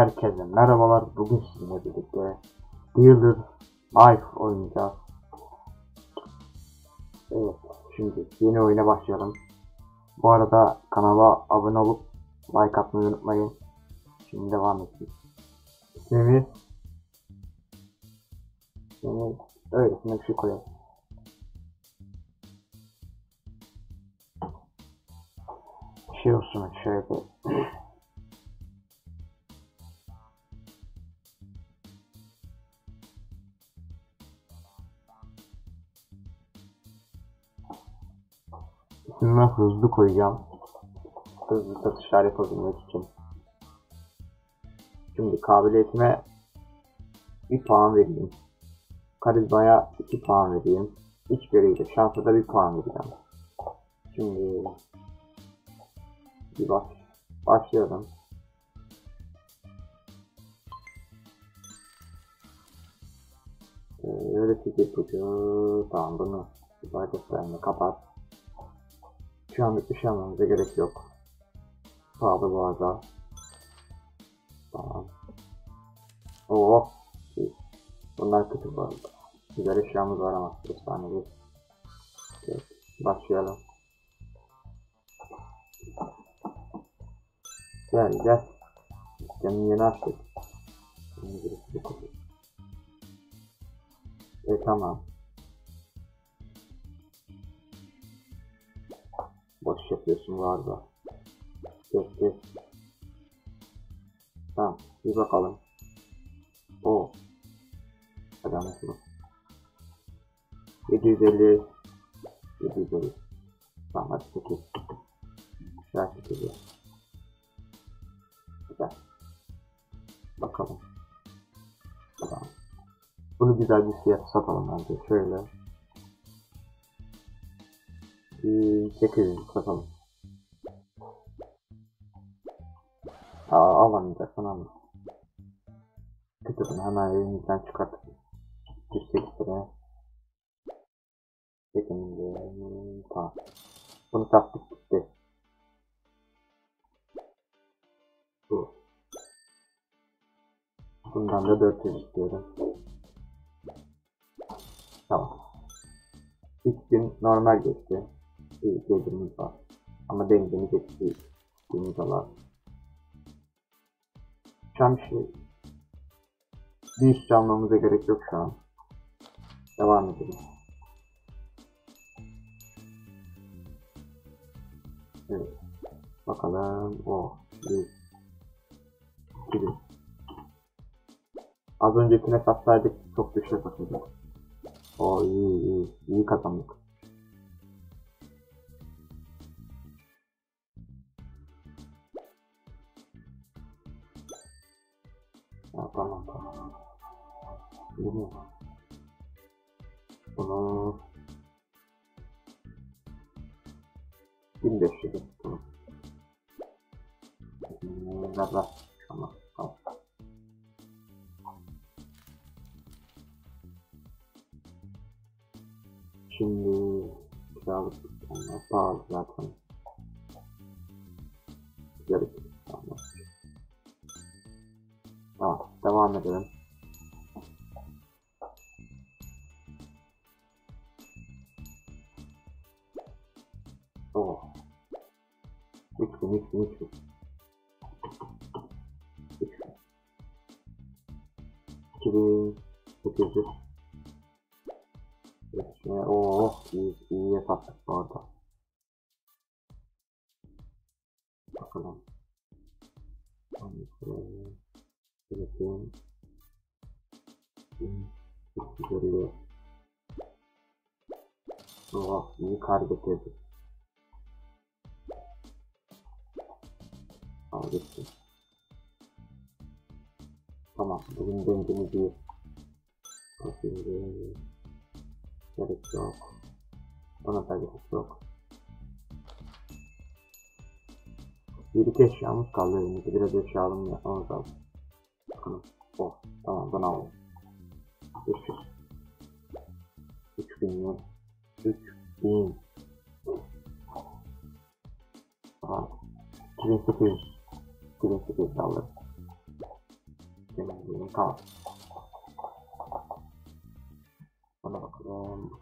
Herkese merhabalar. Bugün sizinle birlikte Builder Life oynayacağız. Evet, şimdi yeni oyuna başlayalım. Bu arada kanala abone olup like atmayı unutmayın. Şimdi devam edelim. İsmimiz İsmimiz öylesine bir şey koyalım. Şey olsun şöyle İsmime hızlı koyacağım. Hızlı satışlar yapabilmek için. Şimdi kabiliyetime bir puan vereyim. Karizmaya 2 puan vereyim. İçgörüyle şansa da bir puan vereceğim. Şimdi bir bak başlayalım. Ee, öğretici ipucu tamam bunu ibadetle kapat. Şu anlık bir şey almamıza gerek yok. Pahalı bu arada. Tamam. Oo. Bunlar kötü bu arada. Güzel eşyamız var ama efsane bir. Evet, başlayalım. Gel gel. Dükkanı yeni açtık. Kutu. E tamam. Boş yapıyorsun. Geç geç. Tamam bir bakalım. O. Hadi anlaşıldı. 750 750 Tamam hadi 8 Güzel 8 ya. Güzel. Bakalım. Tamam. Bunu güzel bir fiyat satalım bence. Şöyle. 800 satalım. Aa, alamayacaksan alma. Bunu hemen elimizden çıkartıp 108 liraya. Şimdi tamam. Bunu sattık gitti. Bu. Bundan da 400 istiyorum. Tamam. İlk gün normal geçti. İyi gelirimiz var. Ama dengemiz eksi günümüz var. Şu an bir şey bir iş almamıza gerek yok şu an. Devam edelim. Evet. Bakalım. O. Bir. İki. Az öncekine satsaydık çok düşük atacak. O iyi iyi. İyi kazandık. Bunu bunu 1500 tamam. Hmm, Ver ver. Tamam tamam. Şimdi kiralık onlar pahalı zaten. Yok. Tamam. Tamam, devam edelim. 2800. Yetişmeye, oh, iyi, iyiye sattık bu arada. Bakalım. Bakalım. Üretim. Güzeli. Oh, iyi kar getirdi. Al gitti. Tamam, bugün dengemiz iyi. Şimdi gerek yok. Ona da gerek yok. İki eşyamız kaldı elimizde. Biraz eşya alımı yapmamız lazım. Bakalım. Oh, tamam ben aldım. 500. 3000 yen. 3000. Tamam. 2800. 2800 alırız. Tamam.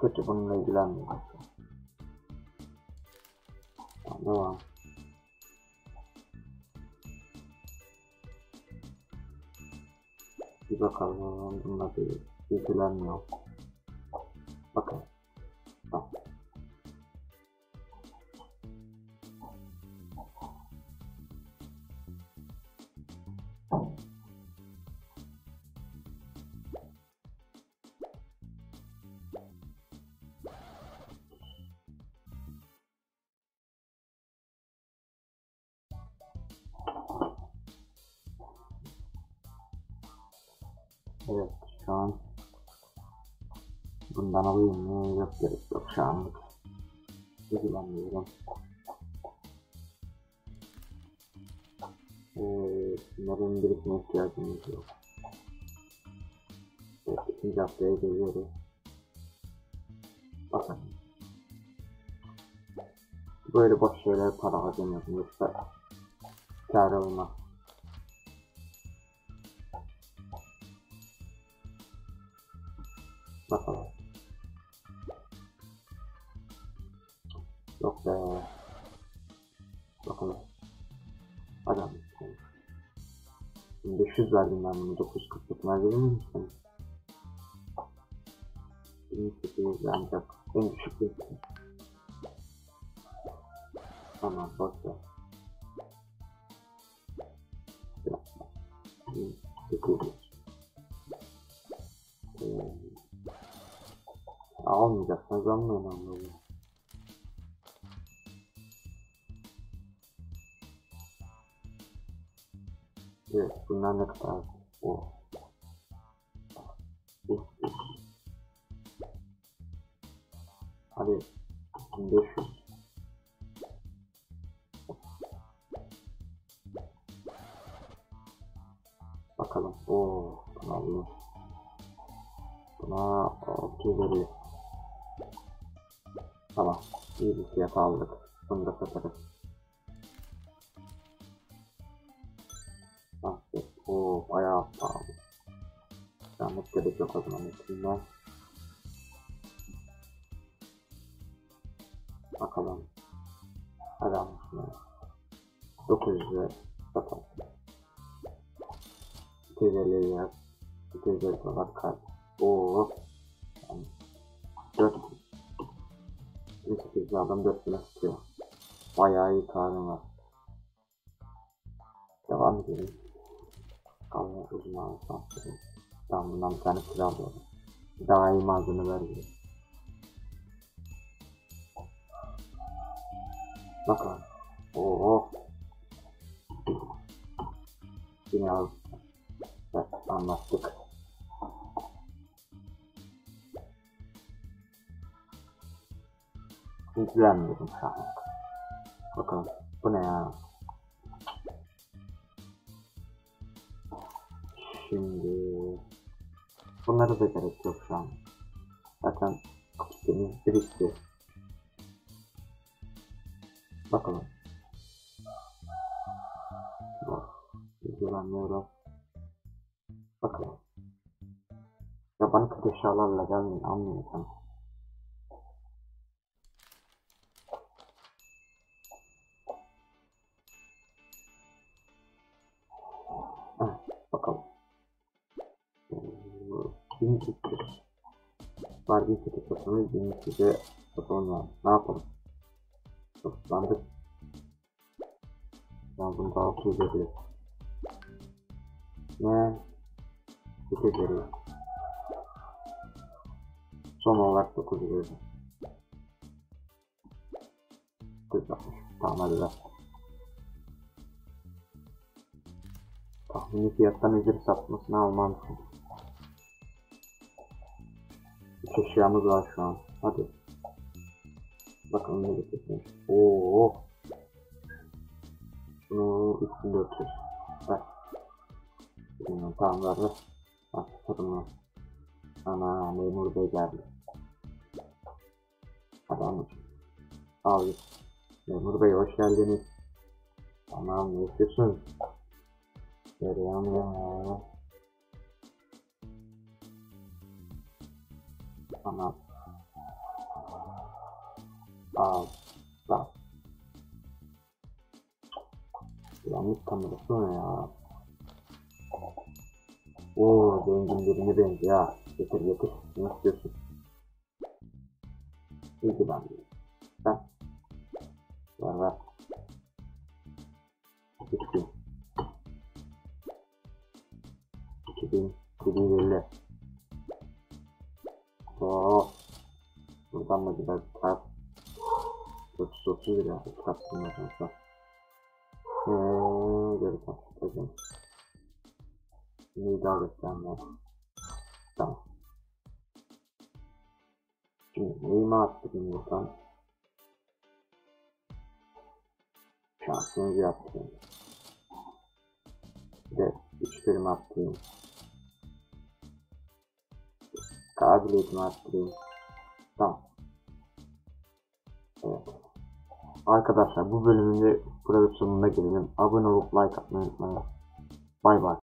Kötü bununla ilgilenmiyor. Tamam. Bir bakalım. Bununla bir ilgilenmiyor. Bakın. Evet şu an bundan alayım mı? Yok gerek yok şu anlık. İlgilenmiyorum. Ee, bunların birikme ihtiyacımız yok. Evet, ikinci haftaya geliyoruz. Bakın. Böyle boş şeyler para harcamıyorum yoksa kâr olmaz. Bakalım. Yok be. Bakalım. Adam. 1500 verdim ben bunu 949 verdim mi sen? 1800 ancak en düşük bir Tamam boş ver. Yapma. 1800 Ee, almayacaksanız almayın anlamı. Evet, bunlar ne kadar? O. Hadi, 1500. Bakalım. Oo, tamam. Buna 600 veriyor. Tamam. İyi bir fiyat aldık. Bunu da satarız. Basket. Oo bayağı pahalı. Zahmet gerek yok o zaman üstünden. Bakalım. Hadi almışsın. 900'e satalım. 250 yaz. 250 dolar kart. Oo. 18 adam 4 güne. Bayağı iyi karnım var. Devam edelim. Kalma uzman sansürü. Tamam bundan bir tane kira alıyorum. Daha iyi malzeme veriyor. Bakalım. Oo. Yine al. Evet, anlattık. İzlenmiyorum şu an. Bakalım. Bu ne ya? Şimdi bunları da gerek yok şu an. Zaten kitimiz birikti. Bakalım. Bak. İlgilenmiyorum. Bakalım. Ya bana kötü eşyalarla gelmeyin anlayacağım. Var bir satımız bin iki satalım yani. Ne yapalım? Toplandık. Ben bunu da 600 ediyor. Ne? 8 veriyor. Son olarak 9 veriyor. 960. Tamam hadi ver. Tahmini fiyattan üzeri satmasını almalısın. Üç eşyamız var şu an. Hadi. Bakalım ne getirmiş. Oo. Bunu 3400. Ver. Bilmiyorum, tamam ver ver. Bak sorun Ana memur bey geldi. Hadi anlatayım. Abi. Memur bey hoş geldiniz. Tamam ne istiyorsun? Görüyorum. Tamam. Al. Bak. Yanlış kamerası ne ya? Oo, zengin birine benziyor ha. Getir getir. Ne istiyorsun? İyi ben. Sen. Ver ver. Bitti. 2000 2050 biraz kalk. 30-30 lira kaptırmadan sonra. Eee geri kaptıracağım. Neyi daha beklenmiyor. Tamam. Şimdi neyimi attık insan. Şansımızı yaptım. Bir de 3 birim attım. Kabiliyetimi attım. Arkadaşlar bu bölümün de burada sonuna gelelim. Abone olup like atmayı unutmayın. Bay bay.